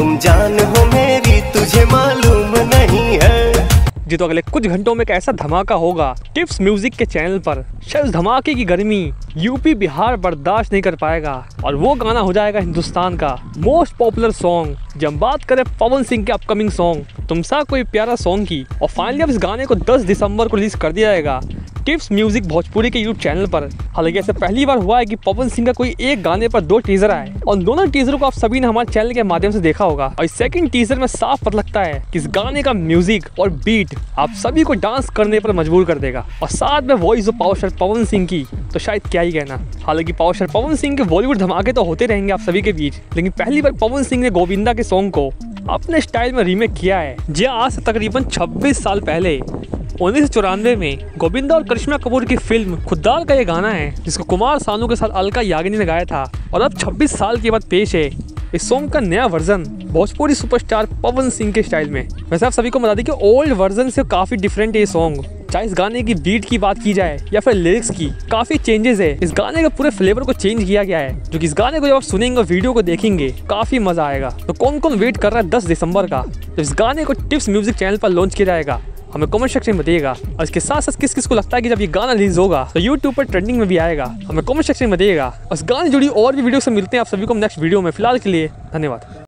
तुम जान हो मेरी, तुझे मालूम नहीं है। जी तो अगले कुछ घंटों में एक ऐसा धमाका होगा, टिप्स म्यूज़िक के चैनल पर। शायद धमाके की गर्मी यूपी, बिहार बर्दाश्त नहीं कर पाएगा, और वो गाना हो जाएगा हिंदुस्तान का मोस्ट पॉपुलर सॉन्ग जब बात करें पवन सिंह के अपकमिंग सॉन्ग तुम सा कोई प्यारा सॉन्ग की, और फाइनली अब इस गाने को 10 दिसंबर को रिलीज़ कर दिया जाएगा। टिप्स म्यूज़िक भोजपुरी के यूट्यूब चैनल पर हालाँकि ऐसा पहली बार हुआ है कि पवन सिंह का कोई एक गाने पर दो टीजर आए और दोनों टीजर को आप सभी ने हमारे चैनल के माध्यम से देखा होगा। और सेकंड टीजर में साफ़ पता लगता है कि इस गाने का म्यूज़िक और बीट आप सभी को डांस करने पर मजबूर कर देगा। और साथ में voice of power Pawan Singh की तो शायद क्या ही कहना। हालाँकि पावर पवन सिंह के बॉलीवुड धमाके तो होते रहेंगे आप सभी के बीच। लेकिन पहली बार पवन सिंह ने गोविंदा के सॉन्ग को अपने स्टाइल में रीमेक किया है। जी आज से तकरीबन 26 साल पहले उन्नीस सौ चौरानवे में गोविंदा और करिश्मा कपूर की फ़िल्म खुददार का ये गाना है, जिसको कुमार सानू के साथ अलका यागिनी ने गाया था, और अब 26 साल के बाद पेश है इस सॉन्ग का नया वर्जन, भोजपुरी सुपरस्टार पवन सिंह के स्टाइल में। वैसे आप सभी को बता दें कि ओल्ड वर्जन से काफ़ी डिफरेंट है ये सॉन्ग चाहे इस गाने की बीट की बात की जाए, या फिर लिरिक्स की, काफ़ी चेंजेस है। इस गाने के पूरे फ्लेवर को चेंज किया गया है, जो कि इस गाने को जब आप सुनेंगे वीडियो को देखेंगे, काफ़ी मज़ा आएगा। तो कौन कौन वेट कर रहा है दस दिसंबर का? तो इस गाने को टिप्स म्यूज़िक चैनल पर लॉन्च किया जाएगा। हमें कमेंट सेक्शन में बताइएगा और इसके साथ साथ किस किस को लगता है कि जब ये गाना रिलीज़ होगा तो यूट्यूब पर ट्रेंडिंग में भी आएगा। हमें कमेंट सेक्शन में बताइएगा और गाने जुड़ी और भी वीडियो से मिलते हैं आप सभी को नेक्स्ट वीडियो में। फ़िलहाल के लिए, धन्यवाद।